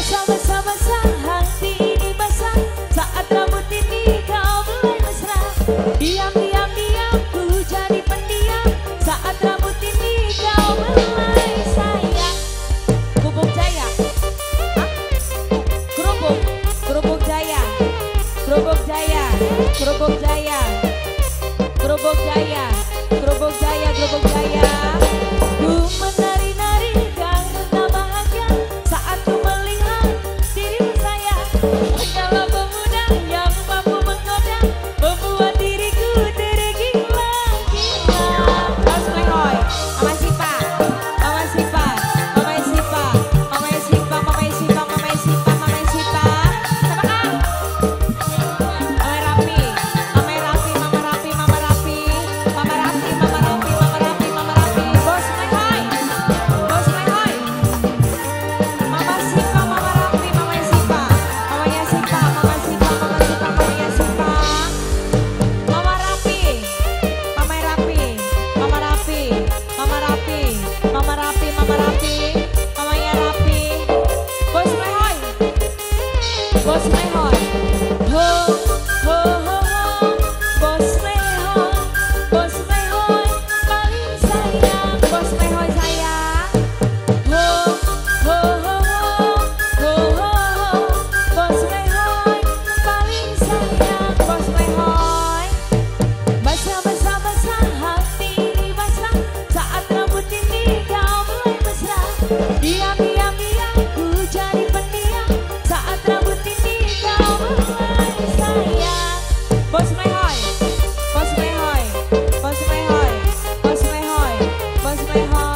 Sama-sama sang hati ini basah Saat rambut ini kau mulai mesra Diam-diam diam ku jadi pendiam Saat rambut ini kau mulai sayang Kerupuk jaya Hah? Kerupuk. Kerupuk jaya. Kerupuk jaya. Kerupuk my.